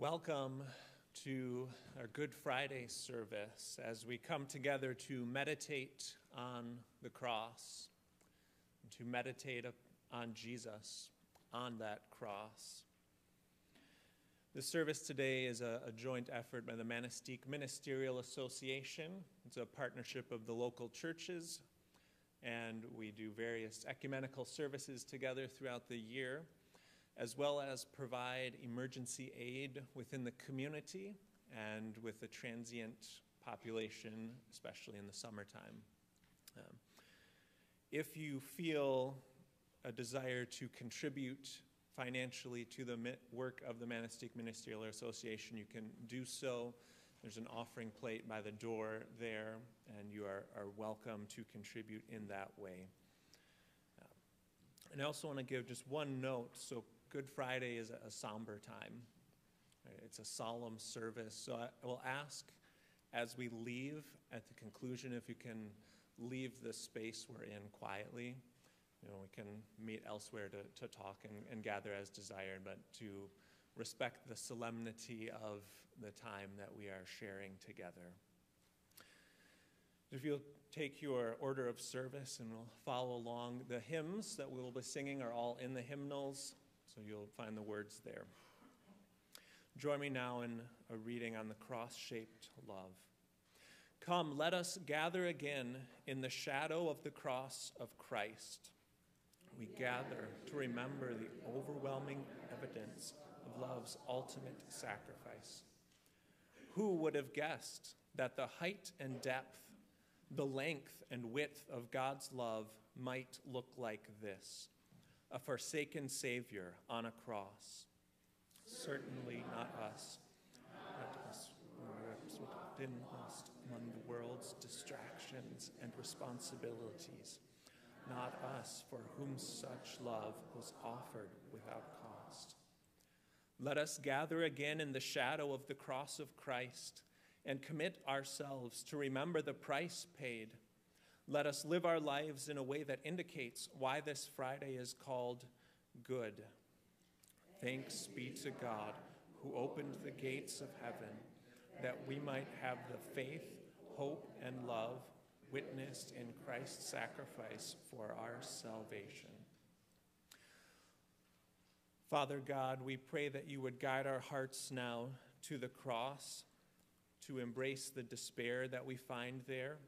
Welcome to our Good Friday service as we come together to meditate on the cross, to meditate on Jesus on that cross. The service today is a, a, joint effort by the Manistique Ministerial Association. It's a partnership of the local churches, and we do various ecumenical services together throughout the year as well as provide emergency aid within the community and with the transient population, especially in the summertime. Um, if you feel a desire to contribute financially to the work of the Manistique Ministerial Association, you can do so. There's an offering plate by the door there, and you are, are welcome to contribute in that way. Uh, and I also want to give just one note. So, Good Friday is a, somber time. It's a solemn service. So I will ask as we leave at the conclusion if you can leave the space we're in quietly. You know, we can meet elsewhere to, to talk and, and gather as desired, but to respect the solemnity of the time that we are sharing together. If you'll take your order of service and we'll follow along, the hymns that we will be singing are all in the hymnals. So you'll find the words there. Join me now in a reading on the cross shaped love. Come, let us gather again in the shadow of the cross of Christ. We gather to remember the overwhelming evidence of love's ultimate sacrifice. Who would have guessed that the height and depth, the length and width of God's love might look like this? A forsaken Savior on a cross. Certainly not us. Not us most among the world's distractions and responsibilities. Not us for whom such love was offered without cost. Let us gather again in the shadow of the cross of Christ and commit ourselves to remember the price paid let us live our lives in a way that indicates why this Friday is called good. Thanks be to God who opened the gates of heaven that we might have the faith, hope, and love witnessed in Christ's sacrifice for our salvation. Father God, we pray that you would guide our hearts now to the cross, to embrace the despair that we find there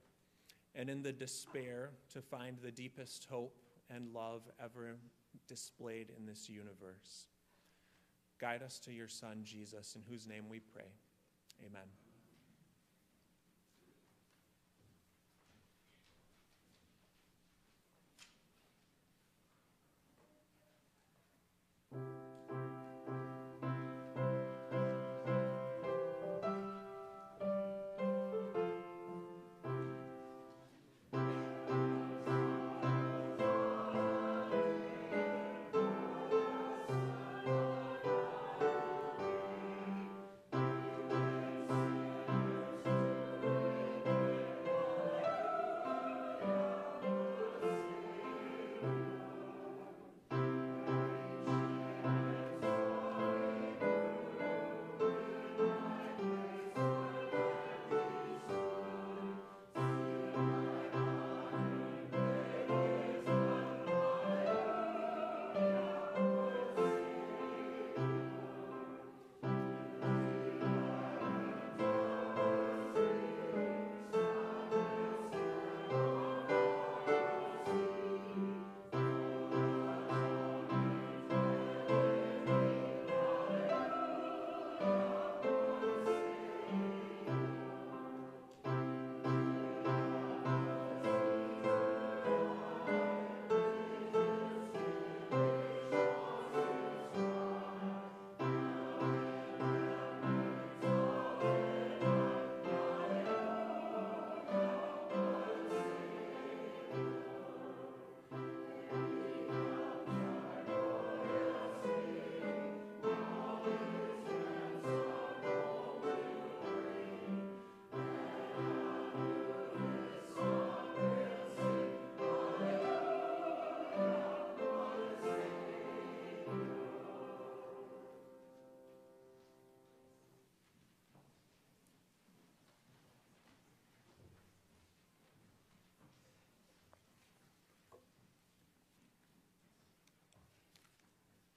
and in the despair to find the deepest hope and love ever displayed in this universe. Guide us to your Son, Jesus, in whose name we pray. Amen.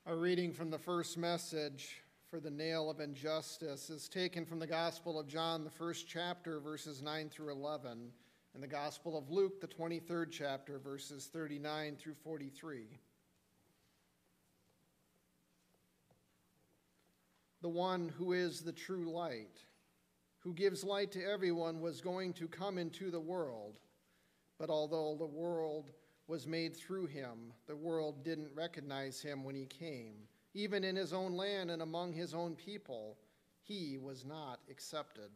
Our reading from the first message for the nail of injustice is taken from the Gospel of John, the first chapter, verses 9 through 11, and the Gospel of Luke, the 23rd chapter, verses 39 through 43. The one who is the true light, who gives light to everyone, was going to come into the world. But although the world was made through him. The world didn't recognize him when he came. Even in his own land and among his own people, he was not accepted.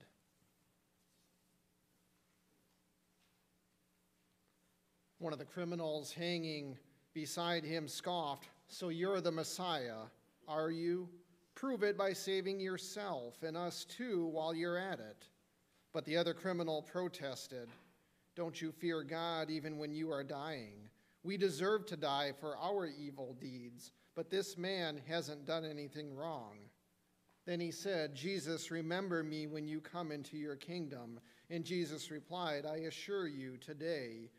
One of the criminals hanging beside him scoffed, So you're the Messiah, are you? Prove it by saving yourself and us too while you're at it. But the other criminal protested. Don't you fear God even when you are dying? We deserve to die for our evil deeds, but this man hasn't done anything wrong. Then he said, Jesus, remember me when you come into your kingdom. And Jesus replied, I assure you, today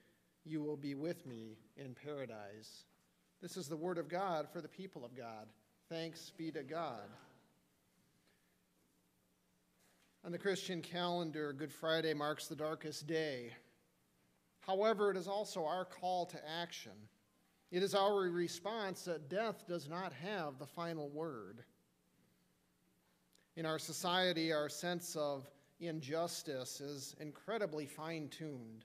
you will be with me in paradise. This is the word of God for the people of God. Thanks be to God. On the Christian calendar, Good Friday marks the darkest day. However, it is also our call to action. It is our response that death does not have the final word. In our society, our sense of injustice is incredibly fine tuned.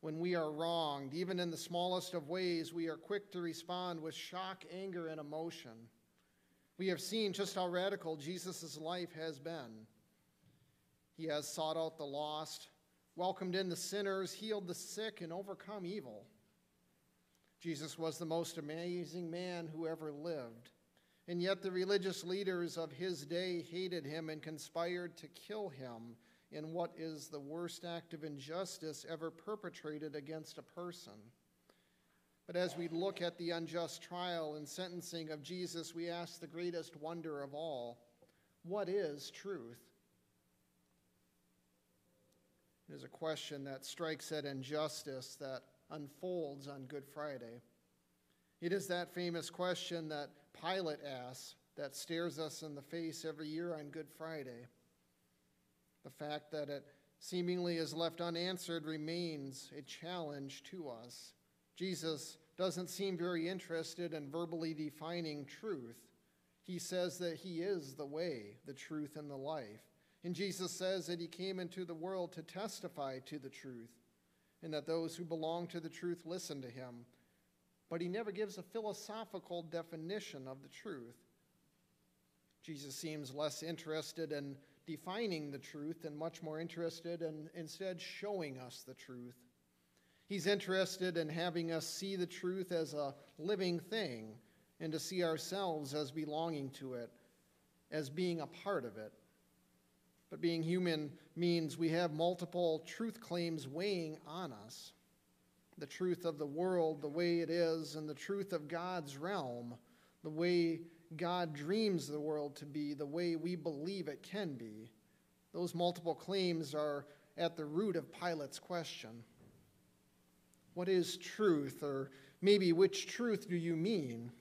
When we are wronged, even in the smallest of ways, we are quick to respond with shock, anger, and emotion. We have seen just how radical Jesus' life has been. He has sought out the lost, welcomed in the sinners, healed the sick, and overcome evil. Jesus was the most amazing man who ever lived. And yet the religious leaders of his day hated him and conspired to kill him in what is the worst act of injustice ever perpetrated against a person. But as we look at the unjust trial and sentencing of Jesus, we ask the greatest wonder of all what is truth? It is a question that strikes at injustice that unfolds on Good Friday. It is that famous question that Pilate asks that stares us in the face every year on Good Friday. The fact that it seemingly is left unanswered remains a challenge to us. Jesus doesn't seem very interested in verbally defining truth. He says that he is the way, the truth, and the life. And Jesus says that he came into the world to testify to the truth, and that those who belong to the truth listen to him. But he never gives a philosophical definition of the truth. Jesus seems less interested in defining the truth and much more interested in instead showing us the truth. He's interested in having us see the truth as a living thing and to see ourselves as belonging to it, as being a part of it. But being human means we have multiple truth claims weighing on us the truth of the world, the way it is, and the truth of God's realm, the way God dreams the world to be, the way we believe it can be. Those multiple claims are at the root of Pilate's question. What is truth? Or maybe which truth do you mean?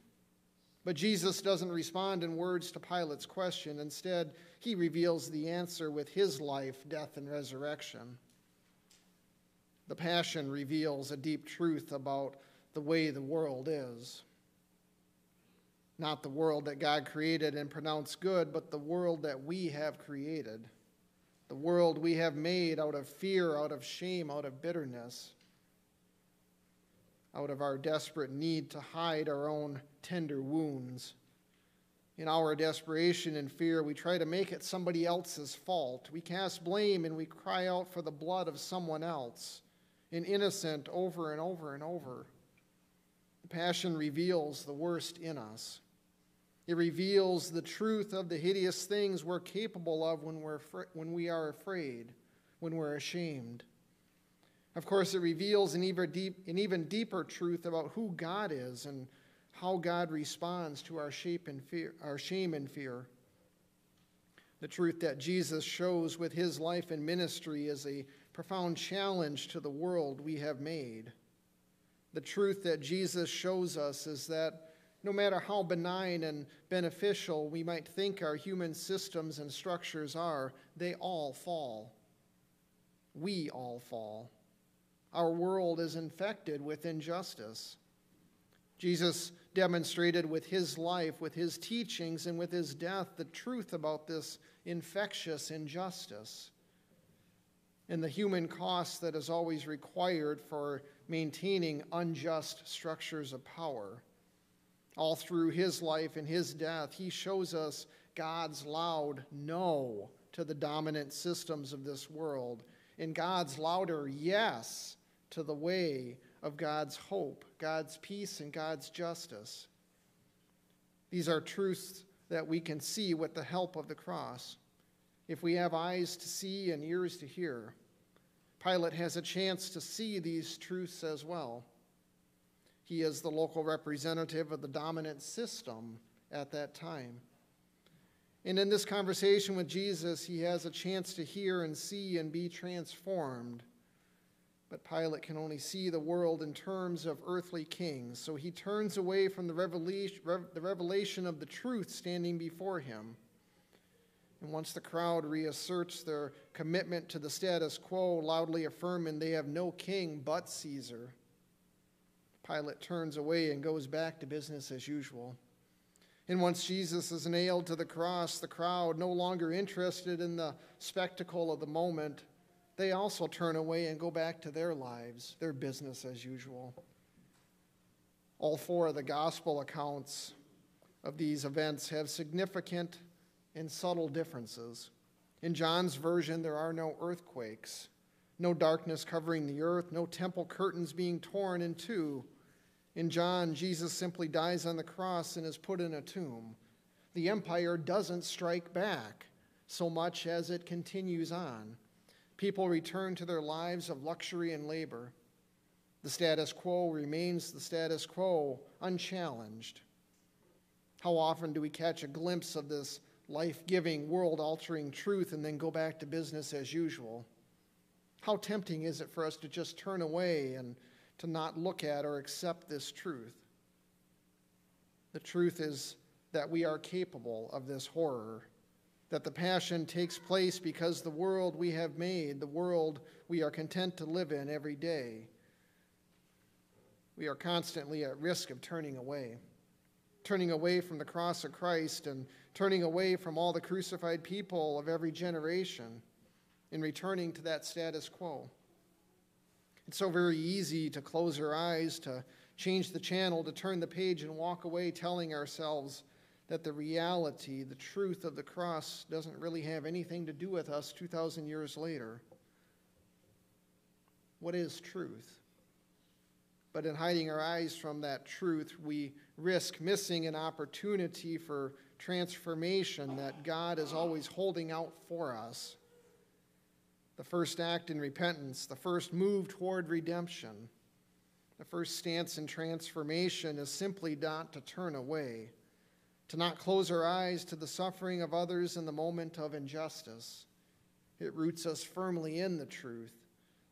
But Jesus doesn't respond in words to Pilate's question. Instead, he reveals the answer with his life, death, and resurrection. The Passion reveals a deep truth about the way the world is. Not the world that God created and pronounced good, but the world that we have created. The world we have made out of fear, out of shame, out of bitterness out of our desperate need to hide our own tender wounds. In our desperation and fear, we try to make it somebody else's fault. We cast blame and we cry out for the blood of someone else, an innocent, over and over and over. Passion reveals the worst in us. It reveals the truth of the hideous things we're capable of when, we're when we are afraid, when we're ashamed. Of course, it reveals an even, deep, an even deeper truth about who God is and how God responds to our, and fear, our shame and fear. The truth that Jesus shows with his life and ministry is a profound challenge to the world we have made. The truth that Jesus shows us is that no matter how benign and beneficial we might think our human systems and structures are, they all fall. We all fall. Our world is infected with injustice. Jesus demonstrated with his life, with his teachings, and with his death the truth about this infectious injustice and the human cost that is always required for maintaining unjust structures of power. All through his life and his death, he shows us God's loud no to the dominant systems of this world and God's louder yes to the way of God's hope, God's peace, and God's justice. These are truths that we can see with the help of the cross. If we have eyes to see and ears to hear, Pilate has a chance to see these truths as well. He is the local representative of the dominant system at that time. And in this conversation with Jesus, he has a chance to hear and see and be transformed. But Pilate can only see the world in terms of earthly kings, so he turns away from the revelation, the revelation of the truth standing before him. And once the crowd reasserts their commitment to the status quo, loudly affirming they have no king but Caesar, Pilate turns away and goes back to business as usual. And once Jesus is nailed to the cross, the crowd, no longer interested in the spectacle of the moment, they also turn away and go back to their lives, their business as usual. All four of the gospel accounts of these events have significant and subtle differences. In John's version, there are no earthquakes, no darkness covering the earth, no temple curtains being torn in two. In John, Jesus simply dies on the cross and is put in a tomb. The empire doesn't strike back so much as it continues on. People return to their lives of luxury and labor. The status quo remains the status quo, unchallenged. How often do we catch a glimpse of this life giving, world altering truth and then go back to business as usual. How tempting is it for us to just turn away and to not look at or accept this truth? The truth is that we are capable of this horror, that the passion takes place because the world we have made, the world we are content to live in every day, we are constantly at risk of turning away turning away from the cross of Christ and turning away from all the crucified people of every generation and returning to that status quo. It's so very easy to close our eyes, to change the channel, to turn the page and walk away telling ourselves that the reality, the truth of the cross doesn't really have anything to do with us 2,000 years later. What is truth? But in hiding our eyes from that truth, we risk missing an opportunity for transformation that God is always holding out for us. The first act in repentance, the first move toward redemption, the first stance in transformation is simply not to turn away, to not close our eyes to the suffering of others in the moment of injustice. It roots us firmly in the truth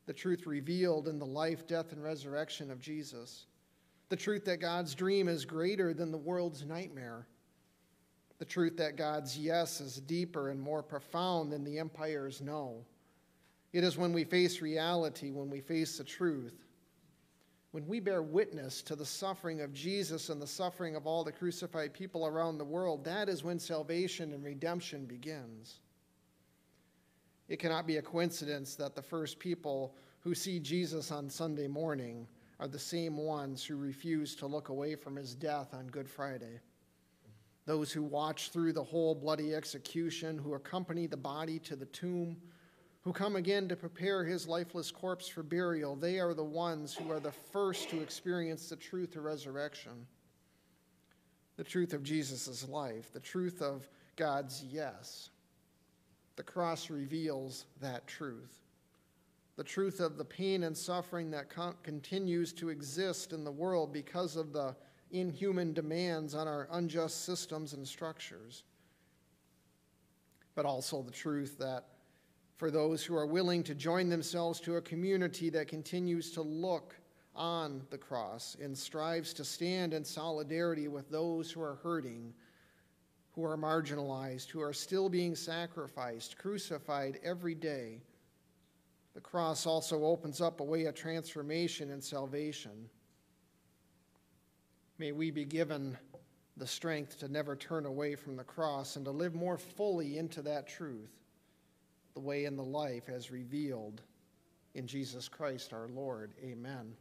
the truth revealed in the life, death, and resurrection of Jesus. The truth that God's dream is greater than the world's nightmare. The truth that God's yes is deeper and more profound than the empire's no. It is when we face reality, when we face the truth, when we bear witness to the suffering of Jesus and the suffering of all the crucified people around the world, that is when salvation and redemption begins. It cannot be a coincidence that the first people who see Jesus on Sunday morning are the same ones who refuse to look away from his death on Good Friday. Those who watch through the whole bloody execution, who accompany the body to the tomb, who come again to prepare his lifeless corpse for burial, they are the ones who are the first to experience the truth of resurrection, the truth of Jesus' life, the truth of God's yes. The cross reveals that truth. The truth of the pain and suffering that con- continues to exist in the world because of the inhuman demands on our unjust systems and structures. But also the truth that for those who are willing to join themselves to a community that continues to look on the cross and strives to stand in solidarity with those who are hurting, who are marginalized, who are still being sacrificed, crucified every day. The cross also opens up a way of transformation and salvation. May we be given the strength to never turn away from the cross and to live more fully into that truth, the way and the life as revealed in Jesus Christ our Lord. Amen.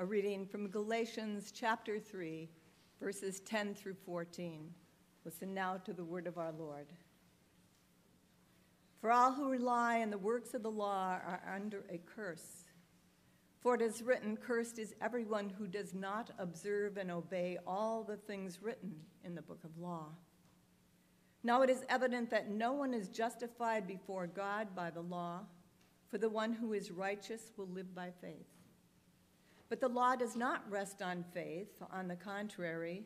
A reading from Galatians chapter 3, verses 10 through 14. Listen now to the word of our Lord. For all who rely on the works of the law are under a curse. For it is written, Cursed is everyone who does not observe and obey all the things written in the book of law. Now it is evident that no one is justified before God by the law, for the one who is righteous will live by faith. But the law does not rest on faith. On the contrary,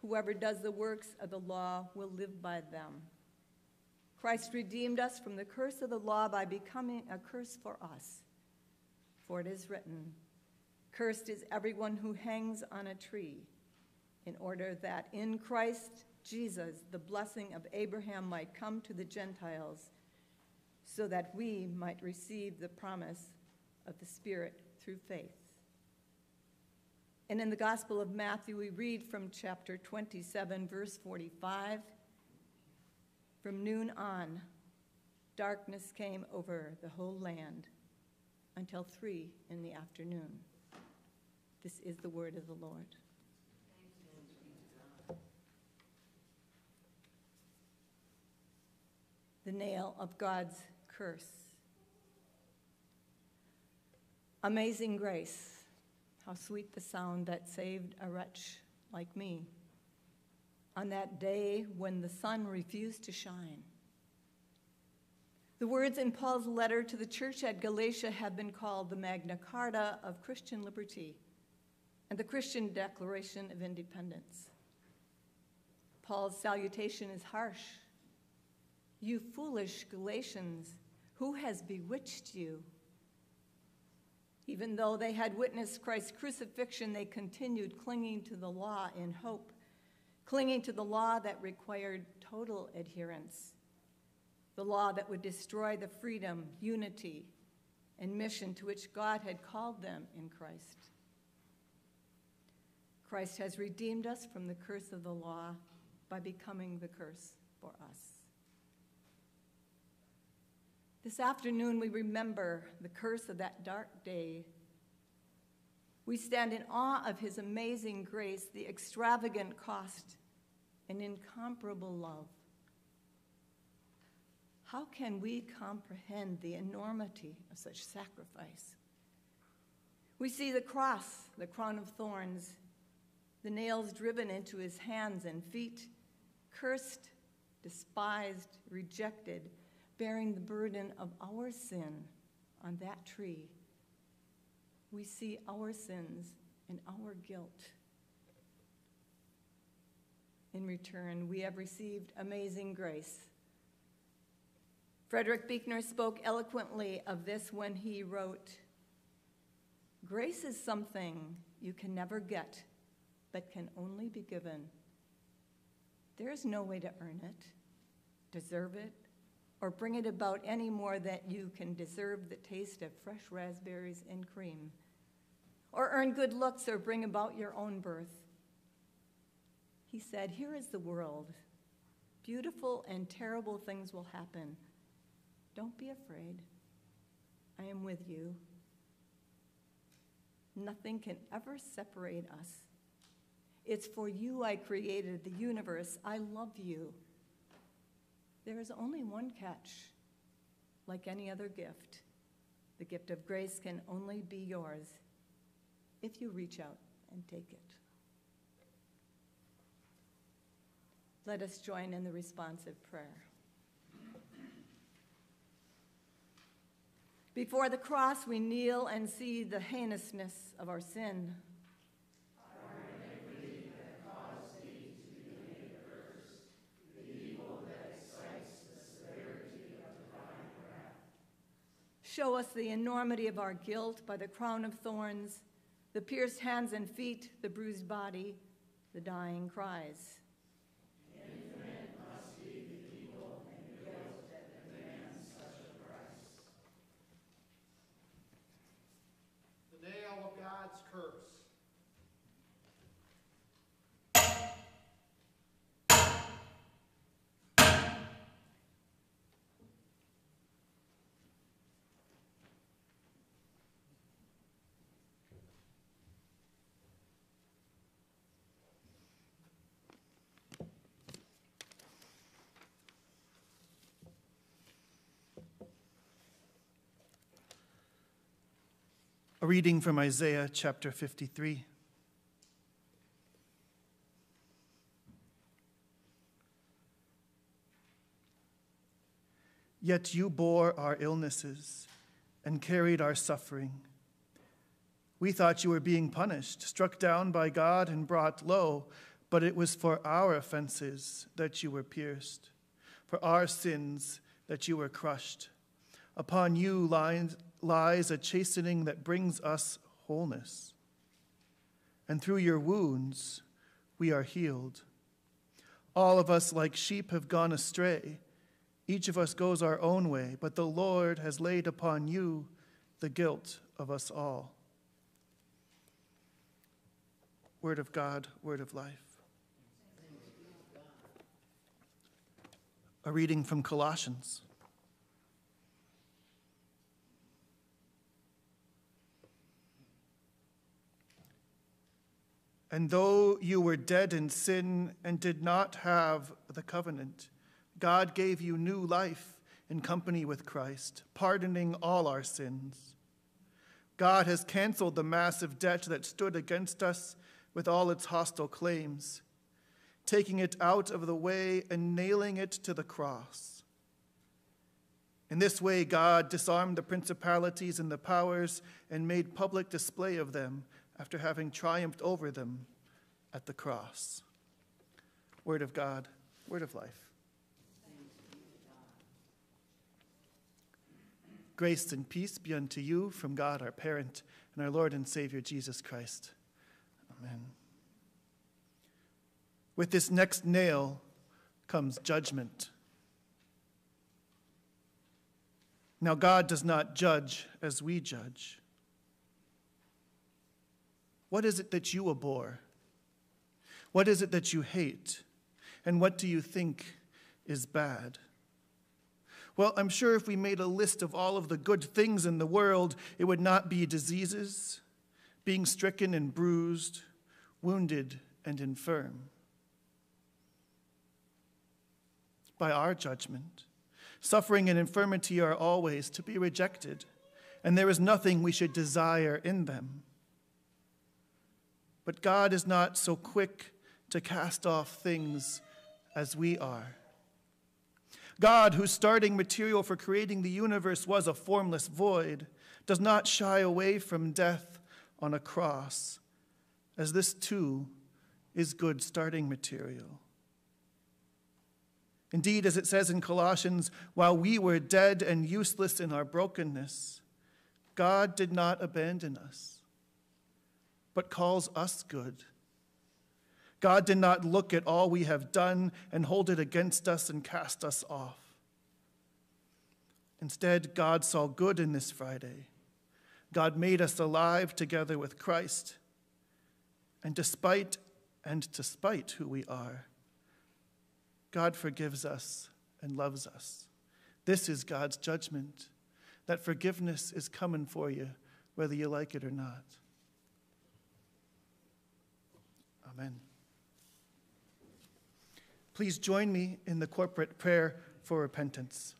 whoever does the works of the law will live by them. Christ redeemed us from the curse of the law by becoming a curse for us. For it is written, Cursed is everyone who hangs on a tree, in order that in Christ Jesus the blessing of Abraham might come to the Gentiles, so that we might receive the promise of the Spirit through faith. And in the Gospel of Matthew, we read from chapter 27, verse 45 From noon on, darkness came over the whole land until three in the afternoon. This is the word of the Lord. The nail of God's curse. Amazing grace how sweet the sound that saved a wretch like me on that day when the sun refused to shine. The words in Paul's letter to the church at Galatia have been called the Magna Carta of Christian liberty and the Christian Declaration of Independence. Paul's salutation is harsh. You foolish Galatians, who has bewitched you? Even though they had witnessed Christ's crucifixion, they continued clinging to the law in hope, clinging to the law that required total adherence, the law that would destroy the freedom, unity, and mission to which God had called them in Christ. Christ has redeemed us from the curse of the law by becoming the curse for us. This afternoon, we remember the curse of that dark day. We stand in awe of his amazing grace, the extravagant cost, and incomparable love. How can we comprehend the enormity of such sacrifice? We see the cross, the crown of thorns, the nails driven into his hands and feet, cursed, despised, rejected, bearing the burden of our sin on that tree. We see our sins and our guilt. In return, we have received amazing grace. Frederick Buechner spoke eloquently of this when he wrote Grace is something you can never get, but can only be given. There is no way to earn it, deserve it, or bring it about any more that you can deserve the taste of fresh raspberries and cream, or earn good looks or bring about your own birth. He said, Here is the world. Beautiful and terrible things will happen. Don't be afraid. I am with you. Nothing can ever separate us it's for you I created the universe. I love you. There is only one catch. Like any other gift, the gift of grace can only be yours if you reach out and take it. Let us join in the responsive prayer. Before the cross, we kneel and see the heinousness of our sin. Show us the enormity of our guilt by the crown of thorns, the pierced hands and feet, the bruised body, the dying cries. The nail of God's curse. A reading from Isaiah chapter 53. Yet you bore our illnesses and carried our suffering. We thought you were being punished, struck down by God and brought low, but it was for our offenses that you were pierced, for our sins that you were crushed. Upon you lies, lies a chastening that brings us wholeness. And through your wounds, we are healed. All of us, like sheep, have gone astray. Each of us goes our own way, but the Lord has laid upon you the guilt of us all. Word of God, word of life. A reading from Colossians. And though you were dead in sin and did not have the covenant, God gave you new life in company with Christ, pardoning all our sins. God has canceled the massive debt that stood against us with all its hostile claims, taking it out of the way and nailing it to the cross. In this way, God disarmed the principalities and the powers and made public display of them after having triumphed over them at the cross. Word of God, word of life. Grace and peace be unto you from God our parent and our Lord and Savior Jesus Christ. Amen. With this next nail comes judgment. Now, God does not judge as we judge. What is it that you abhor? What is it that you hate? And what do you think is bad? Well, I'm sure if we made a list of all of the good things in the world, it would not be diseases, being stricken and bruised, wounded and infirm. By our judgment, suffering and infirmity are always to be rejected, and there is nothing we should desire in them. But God is not so quick to cast off things as we are. God, whose starting material for creating the universe was a formless void, does not shy away from death on a cross, as this too is good starting material. Indeed, as it says in Colossians, while we were dead and useless in our brokenness, God did not abandon us, but calls us good. God did not look at all we have done and hold it against us and cast us off. Instead, God saw good in this Friday. God made us alive together with Christ. And despite and despite who we are, God forgives us and loves us. This is God's judgment that forgiveness is coming for you, whether you like it or not. Amen. Please join me in the corporate prayer for repentance.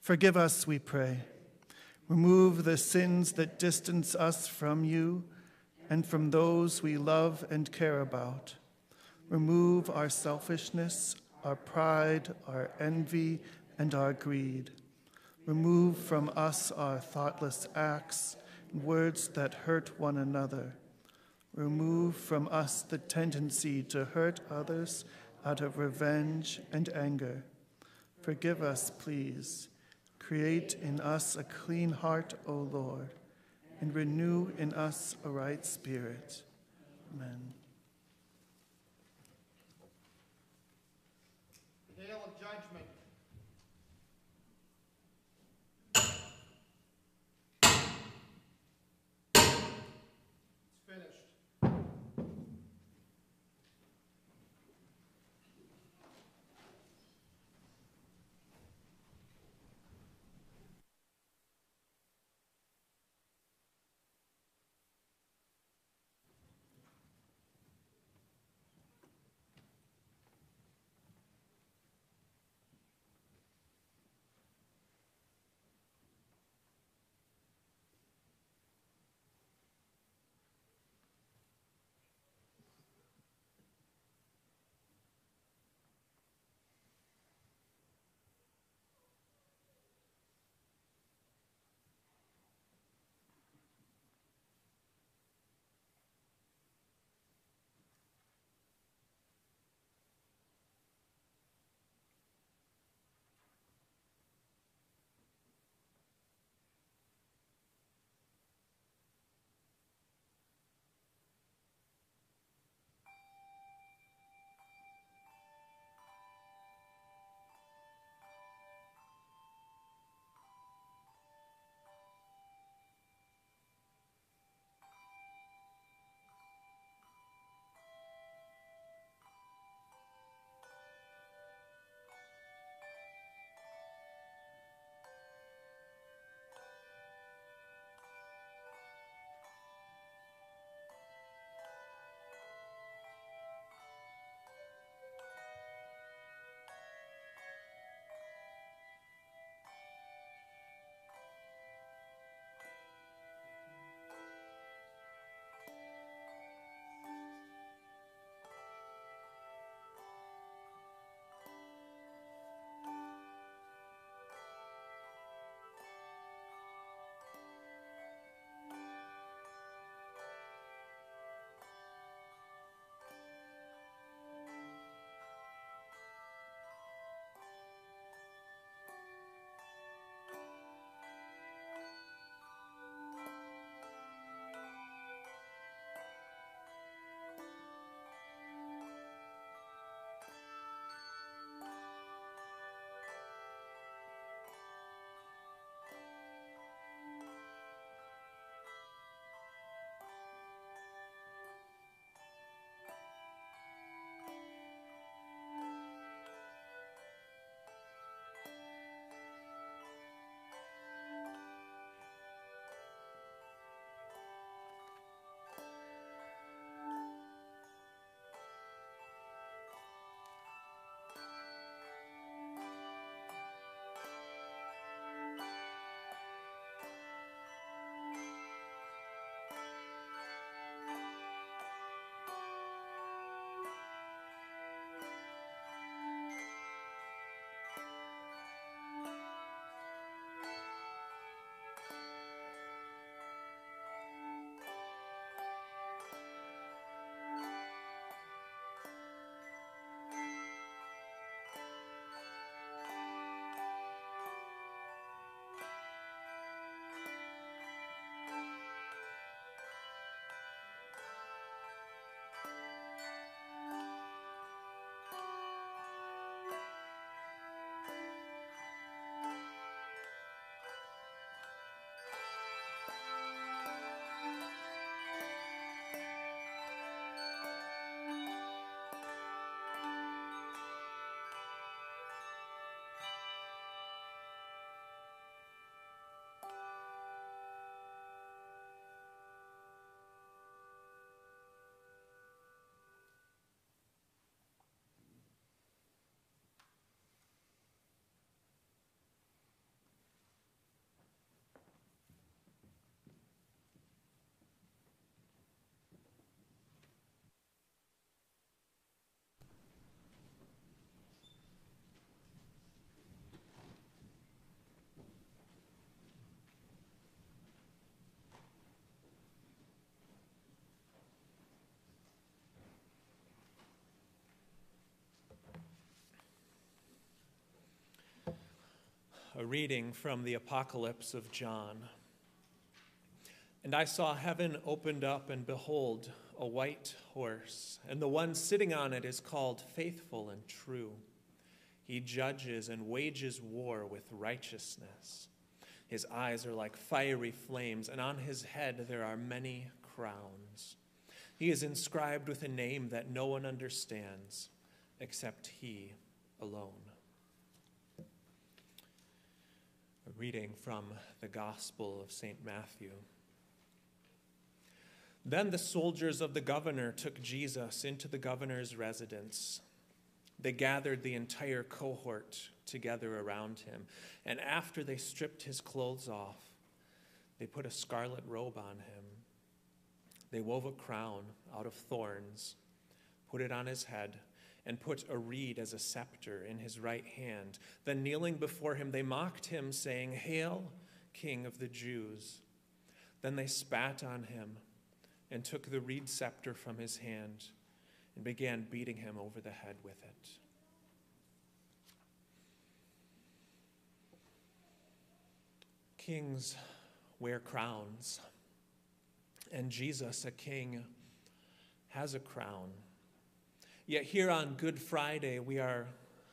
Forgive us, we pray. Remove the sins that distance us from you and from those we love and care about. Remove our selfishness, our pride, our envy, and our greed. Remove from us our thoughtless acts words that hurt one another. Remove from us the tendency to hurt others out of revenge and anger. Forgive us, please. Create in us a clean heart, O Lord, and renew in us a right spirit. Amen. A reading from the Apocalypse of John. And I saw heaven opened up, and behold, a white horse, and the one sitting on it is called Faithful and True. He judges and wages war with righteousness. His eyes are like fiery flames, and on his head there are many crowns. He is inscribed with a name that no one understands except he alone. A reading from the Gospel of St. Matthew. Then the soldiers of the governor took Jesus into the governor's residence. They gathered the entire cohort together around him, and after they stripped his clothes off, they put a scarlet robe on him. They wove a crown out of thorns, put it on his head, and put a reed as a scepter in his right hand. Then, kneeling before him, they mocked him, saying, Hail, King of the Jews! Then they spat on him and took the reed scepter from his hand and began beating him over the head with it. Kings wear crowns, and Jesus, a king, has a crown. Yet here on Good Friday, we are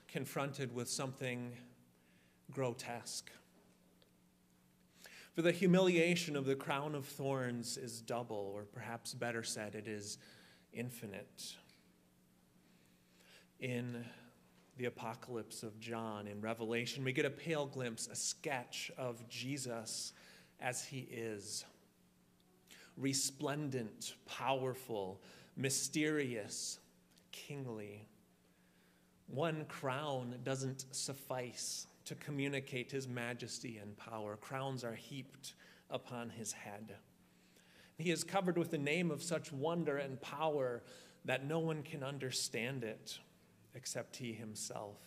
confronted with something grotesque. For the humiliation of the crown of thorns is double, or perhaps better said, it is infinite. In the apocalypse of John in Revelation, we get a pale glimpse, a sketch of Jesus as he is resplendent, powerful, mysterious, kingly. One crown doesn't suffice to communicate his majesty and power. Crowns are heaped upon his head. He is covered with a name of such wonder and power that no one can understand it except he himself.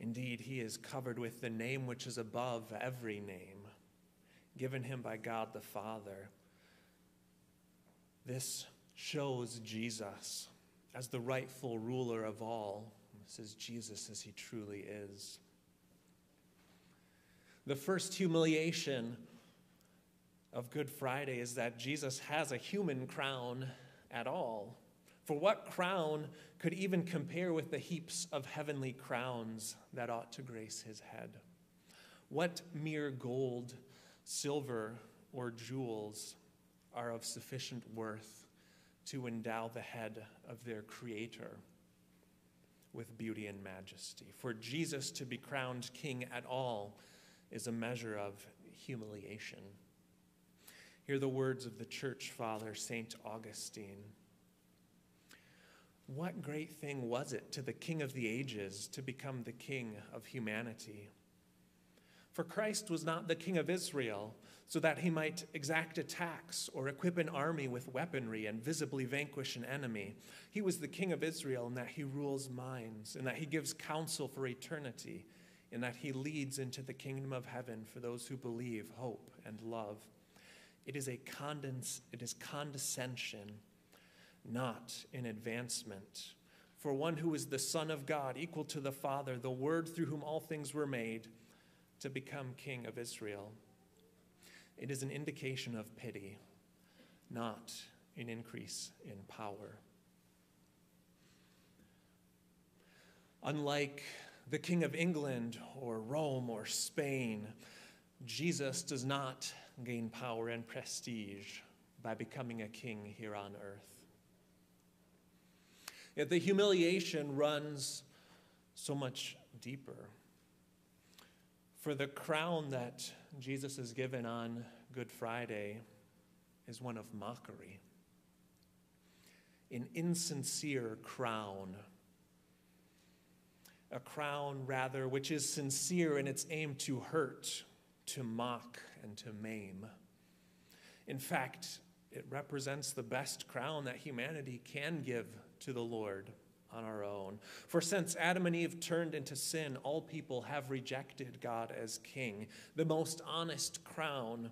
Indeed, he is covered with the name which is above every name, given him by God the Father. This shows Jesus as the rightful ruler of all. This is Jesus as he truly is. The first humiliation of Good Friday is that Jesus has a human crown at all. For what crown could even compare with the heaps of heavenly crowns that ought to grace his head? What mere gold, silver, or jewels are of sufficient worth to endow the head of their Creator with beauty and majesty? For Jesus to be crowned king at all is a measure of humiliation. Hear the words of the church father, St. Augustine. What great thing was it to the King of the ages to become the King of humanity? For Christ was not the King of Israel, so that he might exact a tax or equip an army with weaponry and visibly vanquish an enemy. He was the King of Israel in that he rules minds, in that he gives counsel for eternity, in that he leads into the kingdom of heaven for those who believe, hope, and love. It is a condens- it is condescension not an advancement. For one who is the Son of God, equal to the Father, the Word through whom all things were made, to become King of Israel. It is an indication of pity, not an increase in power. Unlike the King of England or Rome or Spain, Jesus does not gain power and prestige by becoming a king here on earth. Yet the humiliation runs so much deeper. For the crown that Jesus is given on Good Friday is one of mockery, an insincere crown. A crown, rather, which is sincere in its aim to hurt, to mock, and to maim. In fact, it represents the best crown that humanity can give to the Lord on our own. For since Adam and Eve turned into sin, all people have rejected God as king. The most honest crown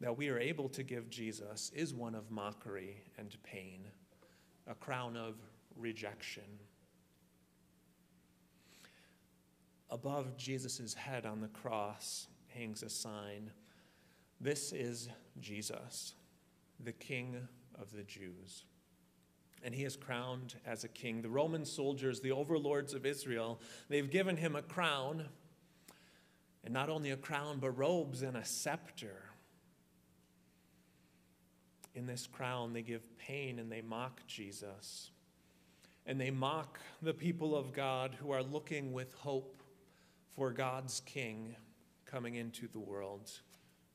that we are able to give Jesus is one of mockery and pain, a crown of rejection. Above Jesus' head on the cross hangs a sign. This is Jesus, the King of the Jews. And he is crowned as a king. The Roman soldiers, the overlords of Israel, they've given him a crown. And not only a crown, but robes and a scepter. In this crown, they give pain and they mock Jesus. And they mock the people of God who are looking with hope for God's King coming into the world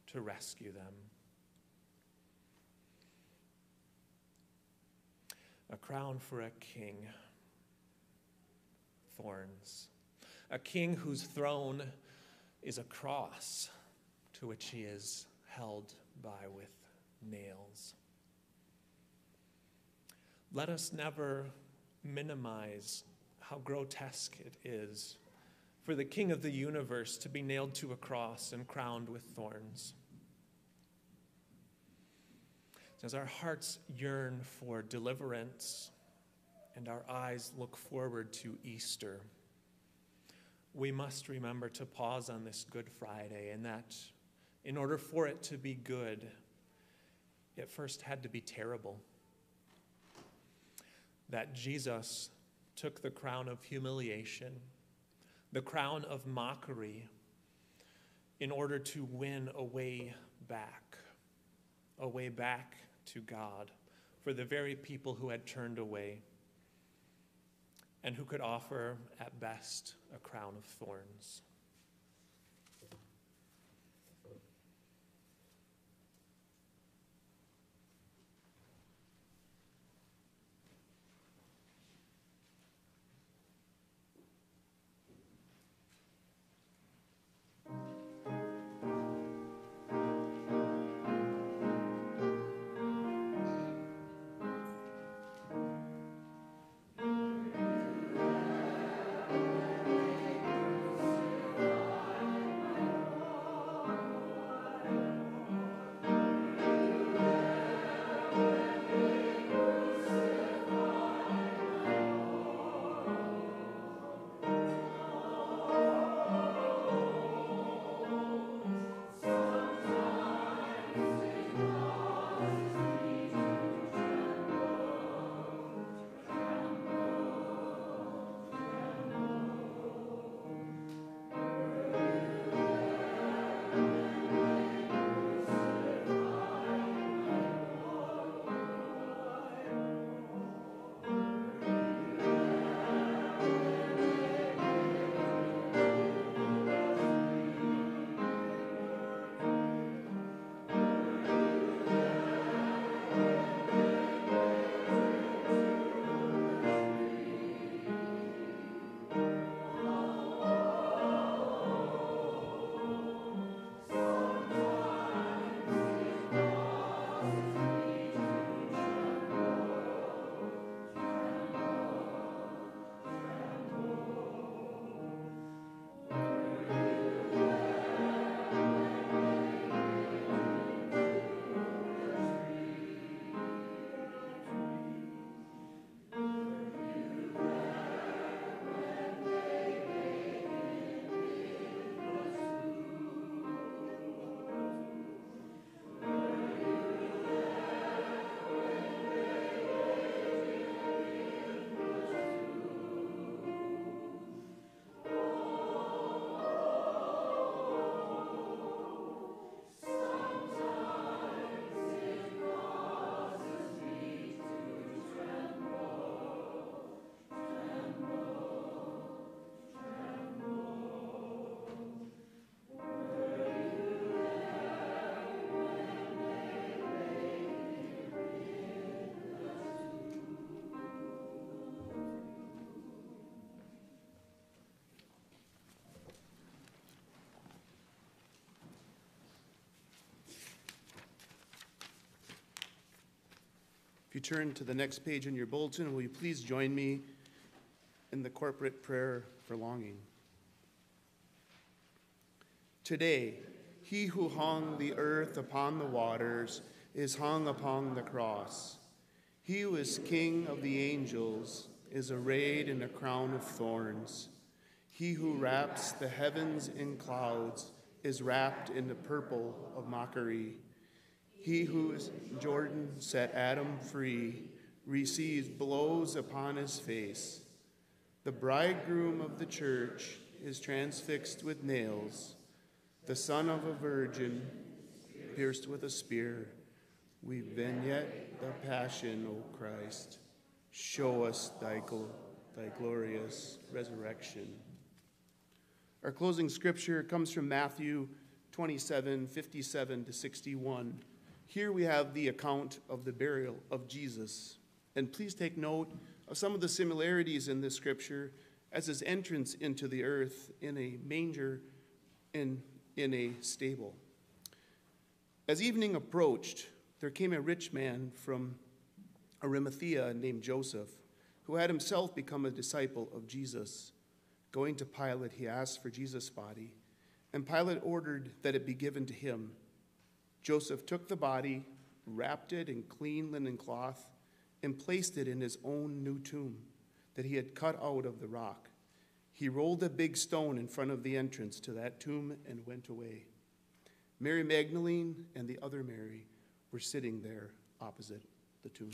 to rescue them. A crown for a king. Thorns. A king whose throne is a cross to which he is held by with nails. Let us never minimize how grotesque it is for the King of the universe to be nailed to a cross and crowned with thorns. As our hearts yearn for deliverance and our eyes look forward to Easter, we must remember to pause on this Good Friday and that in order for it to be good, it first had to be terrible. That Jesus took the crown of humiliation the crown of mockery in order to win a way back, a way back to God for the very people who had turned away and who could offer, at best, a crown of thorns. You turn to the next page in your bulletin, will you please join me in the corporate prayer for longing? Today, he who hung the earth upon the waters is hung upon the cross. He who is king of the angels is arrayed in a crown of thorns. He who wraps the heavens in clouds is wrapped in the purple of mockery. He whose Jordan set Adam free receives blows upon his face. The bridegroom of the church is transfixed with nails, the son of a virgin pierced with a spear. We've been yet the passion, O Christ. Show us thy, gl- thy glorious resurrection. Our closing scripture comes from Matthew 27 57 to 61. Here we have the account of the burial of Jesus. And please take note of some of the similarities in this scripture as his entrance into the earth in a manger in, in a stable. As evening approached, there came a rich man from Arimathea named Joseph, who had himself become a disciple of Jesus. Going to Pilate, he asked for Jesus' body, and Pilate ordered that it be given to him. Joseph took the body, wrapped it in clean linen cloth, and placed it in his own new tomb that he had cut out of the rock. He rolled a big stone in front of the entrance to that tomb and went away. Mary Magdalene and the other Mary were sitting there opposite the tomb.